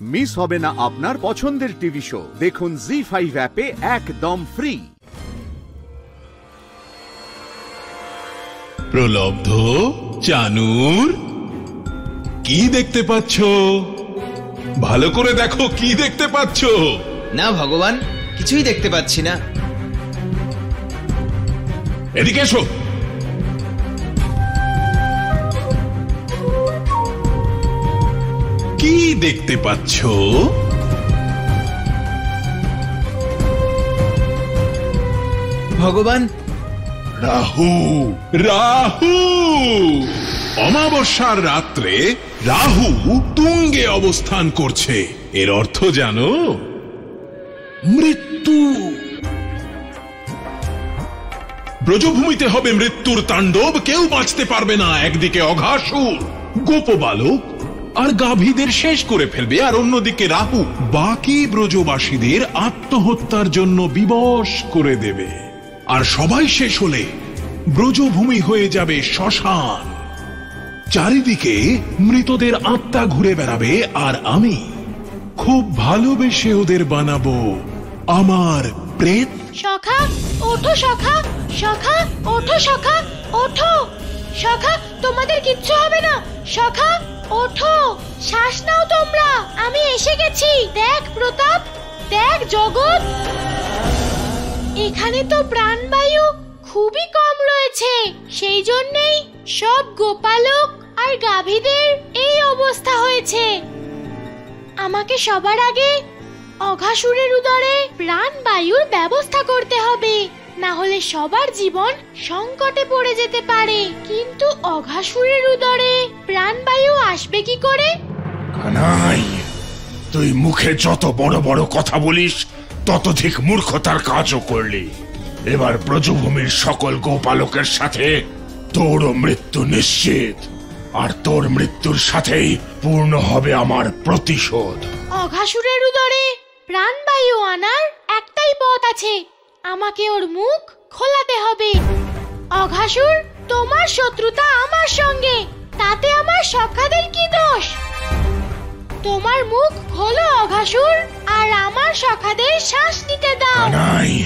Miss হবে না আপনার পছন্দের টিভি শো। দেখুন জি ফাইভ অ্যাপে একদম ফ্রি প্রলব্ধ? চানুর? কি দেখতে পাচ্ছ? ভালো করে দেখো কি দেখতে পাচ্ছ? না ভগবান কিছুই দেখতে পাচ্ছি না। এদিকে এসো। দেখতে পাচ্ছ? ভগবান। রাহু। রাহু। অমাবস্যার রাত্রে রাহু তুঙ্গে অবস্থান করছে। এর অর্থ জানো? মৃত্যু। ব্রজভূমিতে হবে মৃত্যুর তাণ্ডব কেউ বাঁচতে পারবে না। একদিকে অঘাসুর গোপবালক আর গাভীদের শেষ করে ফেলবে। আর অন্যদিকে রাহু বাকি ব্রজবাসীদের আত্মহত্যার জন্য বিবশ করে দেবে। আর সবাই শেষ হলে ব্রজভূমি হয়ে যাবে শ্মশান। চারিদিকে মৃতদের আত্মা ঘুরে বেড়াবে, আর আমি খুব ভালোবেসে ওদের বানাবো আমার প্রেত। সখা, ওঠো সখা সখা, ওঠো সখা ওঠো। সখা, তোমাদের কিচ্ছু হবে না। সখা ওঠো, শ্বাস নাও তোমরা। আমি এসে গেছি। দেখ, প্রতাপ, দেখ, জগৎ। এখানে তো প্রাণবায়ু খুবই কম রয়েছে। সেই জন্যেই সব গোপালক আর গাভীদের এই অবস্থা হয়েছে। আমাকে সবার আগে অঘাসুরের উদরে প্রাণবায়ুর ব্যবস্থা করতে হবে। না হলে সবার জীবন সংকটে পড়ে যেতে পারে। কিন্তু অঘাসুরের উদরে প্রাণবায়ু আসবে কি করে? কানাই তুই মুখে যত বড় বড় কথা বলিস ততধিক মূর্খতার কাজও করলি। এবার ব্রজভূমির সকল গোপালকের সাথে তোরও মৃত্যু নিশ্চিত আর তোর মৃত্যুর সাথেই পূর্ণ হবে আমার প্রতিশোধ। অঘাসুরের উদরে প্রাণবায়ু আনার একটাই পথ আছে আমাকে ওর মুখ খোলাতে হবে। অঘাসুর, তোমার শত্রুতা আমার সঙ্গে। তাতে আমার সখাদের কি দোষ? তোমার মুখ খোলো, অঘাসুর, আর আমার সখাদের শ্বাস নিতে দাও। কানাই,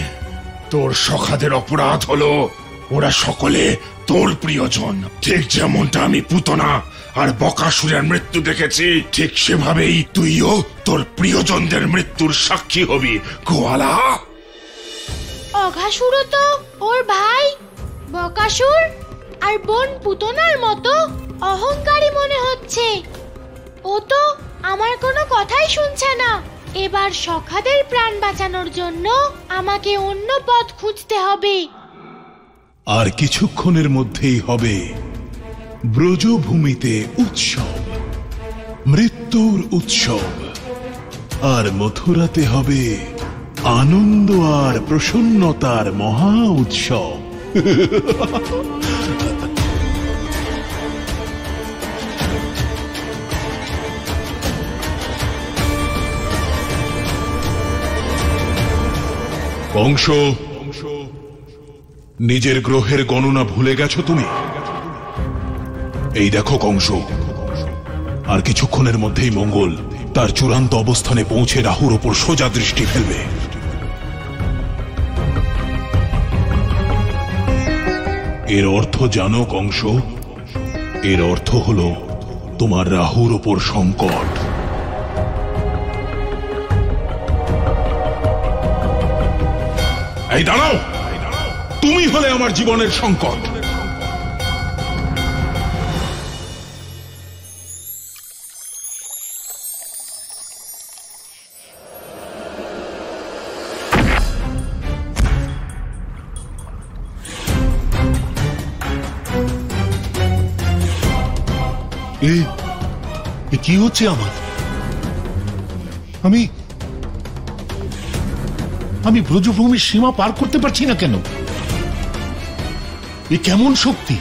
তোর সখাদের অপরাধ হলো ওরা সকলে তোর প্রিয়জন। ঠিক যেমনটা আমি পুতনা আর বকাসুরের মৃত্যু দেখেছি, ঠিক সেভাবেই তুইও তোর প্রিয়জনদের মৃত্যুর সাক্ষী হবি। গোয়ালা! অঘাসুরও তো, ওর ভাই বকাসুর আর বোন পুতনার মতো অহংকারী মনে হচ্ছে। ও তো আমার কোনো কথাই শুনছে না। এবার সখাদের প্রাণ বাঁচানোর জন্য আমাকে অন্য পথ খুঁজতে হবে। আর কিছুক্ষণের মধ্যেই হবে ব্রজভূমিতে উৎসব, মৃত্যুর উৎসব। আর মথুরাতে হবে আনন্দ আর প্রসন্নতার মহা উৎসব। কংস নিজের গ্রহের গণনা ভুলে গেছো তুমি? এই দেখো কংস, আর কিছুক্ষণের মধ্যেই মঙ্গল তার চূড়ান্ত অবস্থানে পৌঁছে রাহুর ওপর সোজা দৃষ্টি ফেলবে। এর অর্থ জানো কংস এর অর্থ হল তোমার রাহুর ওপর সংকট। এই দাঁড়াও! তুমি হলে আমার জীবনের সংকট। কি হচ্ছে আমার? আমি আমি ব্রজভূমির সীমা পার করতে পারছি না কেন? এ কেমন শক্তি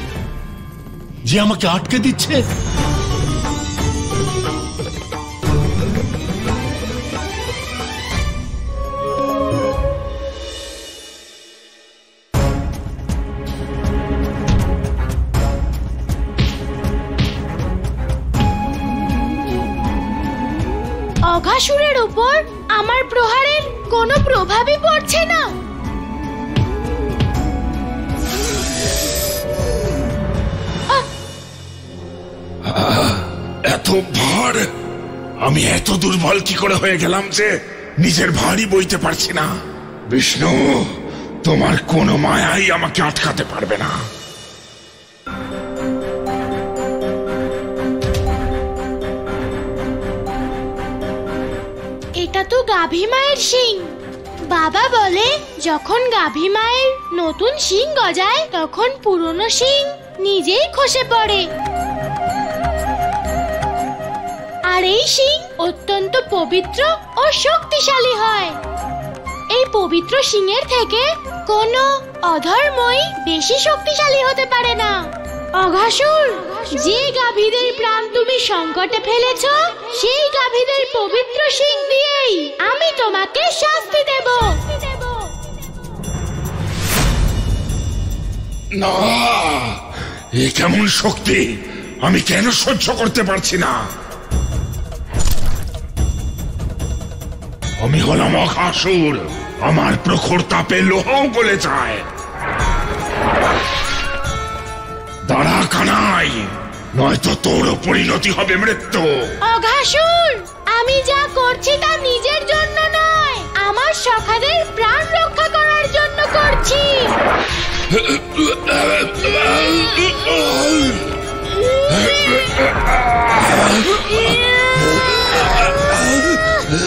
যে আমাকে আটকে দিচ্ছে? অঘাসুরের উপর আমার প্রহারের কোনো প্রভাবই পড়ছে না। এত ভার! আমি এত দুর্বল কি করে হয়ে গেলাম যে নিজের ভারই বইতে পারছি না। বিষ্ণু, তোমার কোনো মায়াই আমাকে আটকাতে পারবে না। তো গাভী মায়ের শিং। বাবা বলে, যখন গাভী মায়ের নতুন শিং গজায়, তখন পুরনো শিং নিজেই খসে পড়ে। আর এই শিং অত্যন্ত পবিত্র ও শক্তিশালী হয়। এই পবিত্র শিংয়ের থেকে কোনো অধর্মই বেশি শক্তিশালী হতে পারে না। অঘাসুর, যে গাভীদের প্রাণ তুমি সংকটে ফেলেছ, সেই গাভীদের পবিত্র শিং দিয়েই আমি তোমাকে শাস্তি দেব। না, এ কেমন শক্তি? আমি কেন সহ্য করতে পারছি না? আমি হলাম অঘাসুর, আমার প্রখর তাপে লোহাও গলে যায়। দাঁড়া কানাই নয়তো তোরও পরিণতি হবে মৃত্যু। অঘাসুর আমি যা করছি তা নিজের জন্য নয় আমার সখাদের প্রাণ রক্ষা করার জন্য করছি।